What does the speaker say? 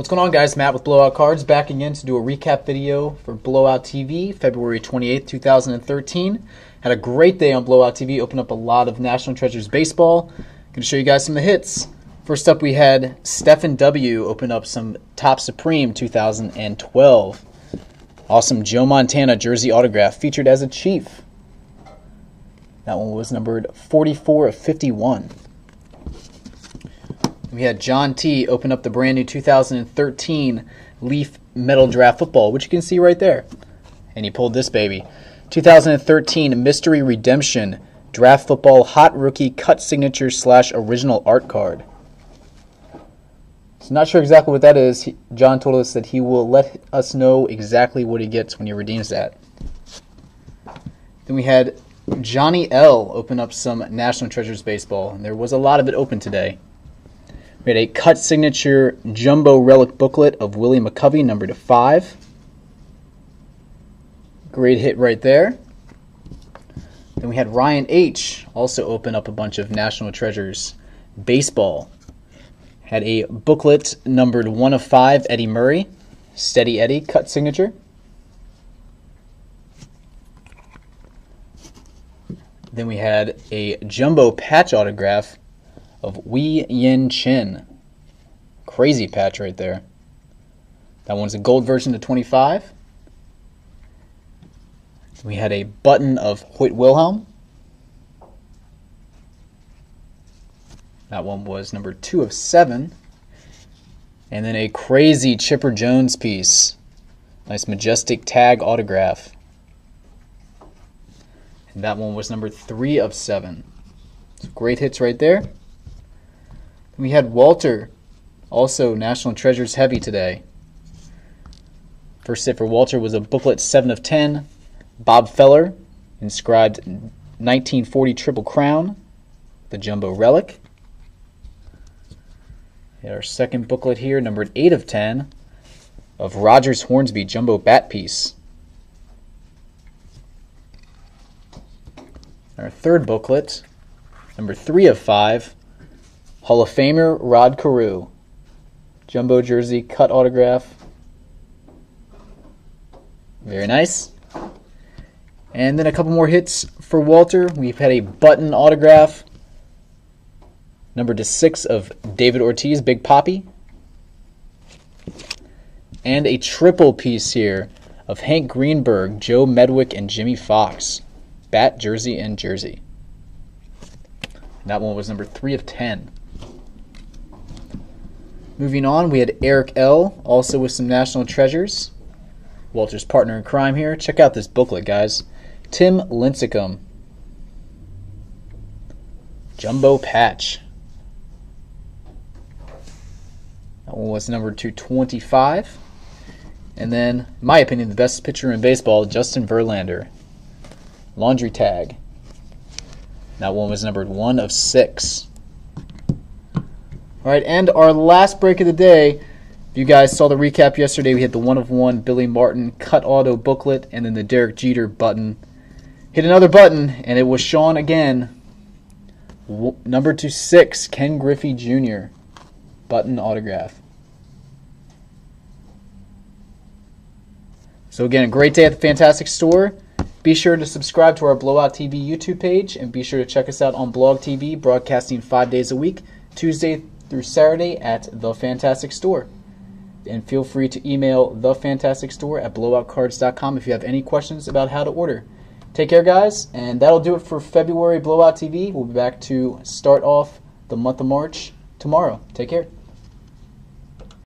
What's going on, guys? Matt with Blowout Cards back again to do a recap video for Blowout TV, February 28th, 2013. Had a great day on Blowout TV, opened up a lot of National Treasures baseball. To show you guys some of the hits. First up, we had Stephen W. open up some Topps Supreme 2012. Awesome Joe Montana jersey autograph featured as a Chief. That one was numbered 44 of 51. We had John T. open up the brand new 2013 Leaf Metal Draft Football, which you can see right there. And he pulled this baby. 2013 Mystery Redemption Draft Football Hot Rookie Cut Signature slash Original Art Card. So not sure exactly what that is. He, John told us that he will let us know exactly what he gets when he redeems that. Then we had Johnny L. open up some National Treasures baseball. And there was a lot of it open today. We had a cut signature jumbo relic booklet of Willie McCovey, number to five. Great hit right there. Then we had Ryan H. also open up a bunch of National Treasures baseball. Had a booklet numbered one of five, Eddie Murray, Steady Eddie, cut signature. Then we had a jumbo patch autograph of Wei-Yin Chen. Crazy patch right there. That one's a gold version to 25. We had a button of Hoyt Wilhelm. That one was number two of seven. And then a crazy Chipper Jones piece. Nice majestic tag autograph. And that one was number three of seven. So great hits right there. We had Walter, also National Treasures heavy today. First hit for Walter was a booklet 7 of 10. Bob Feller, inscribed 1940 Triple Crown, the Jumbo Relic. our second booklet here, numbered 8 of 10, of Rogers Hornsby Jumbo Bat Piece. Our third booklet, number 3 of 5, Hall of Famer Rod Carew. Jumbo jersey, cut autograph. Very nice. And then a couple more hits for Walter. We've had a button autograph. Number to six of David Ortiz, Big Papi. And a triple piece here of Hank Greenberg, Joe Medwick, and Jimmie Foxx. Bat, jersey, and jersey. that one was number three of ten. Moving on, we had Eric L., also with some national treasures. Walter's partner in crime here. Check out this booklet, guys. Tim Lincecum. Jumbo Patch. That one was number 225. And then, my opinion, the best pitcher in baseball, Justin Verlander. Laundry tag. That one was numbered one of six. All right, and our last break of the day. If you guys saw the recap yesterday, we hit the one of one Billy Martin cut auto booklet and then the Derek Jeter button. Hit another button, and it was Sean again. W- number two six, Ken Griffey Jr. Button autograph. So again, a great day at the Fantastic Store. Be sure to subscribe to our Blowout TV YouTube page, and be sure to check us out on Blog TV, broadcasting five days a week, Tuesday through Saturday at The Fantastic Store. And feel free to email thefantasticstore at blowoutcards.com if you have any questions about how to order. Take care, guys, and that'll do it for February Blowout TV. We'll be back to start off the month of March tomorrow. Take care.